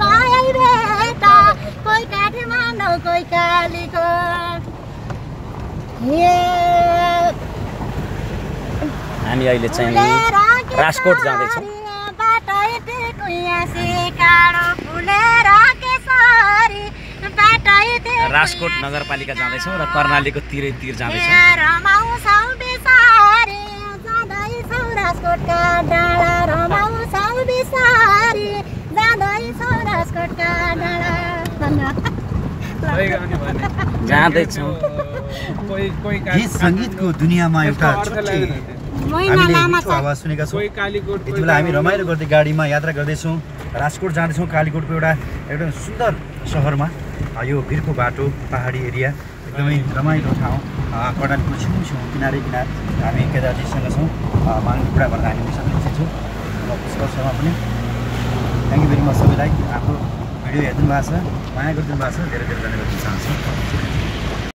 भाइ बेटा कोही काठमाडौँ कोही कालीकोट हामी अहिले चाहिँ राजकोट जाँदैछौँ। राजकोट नगरपालिका जाँदैछौँ र कर्णालीको तिरै तिर जाँदैछौँ। जाँदैछौँ। गीत सङ्गीतको दुनियाँमा एउटा आवाज सुनेका छौँ। यति बेला हामी रमाइलो गर्दै गाडीमा यात्रा गर्दैछौँ। राजकोट जाँदैछौँ कालीकोटको एउटा एउटा सुन्दर सहरमा। यो भिरको बाटो पहाडी एरिया। एकदमै रमाइलो ठाउँ। कर्णालीको छेउ छेउ किनारै किनार हामी केदारजीसँग छौँ। माग्ने कुरा गरेर हामी उसँग छौँ र पुष्कर शर्मा पनि थ्याङ्क यू भेरी मच सबैलाई। हाम्रो भिडियो हेरिदिनु भएको छ माया गरिदिनु भएको छ धेरै धेरै धन्यवाद दिन चाहन्छु।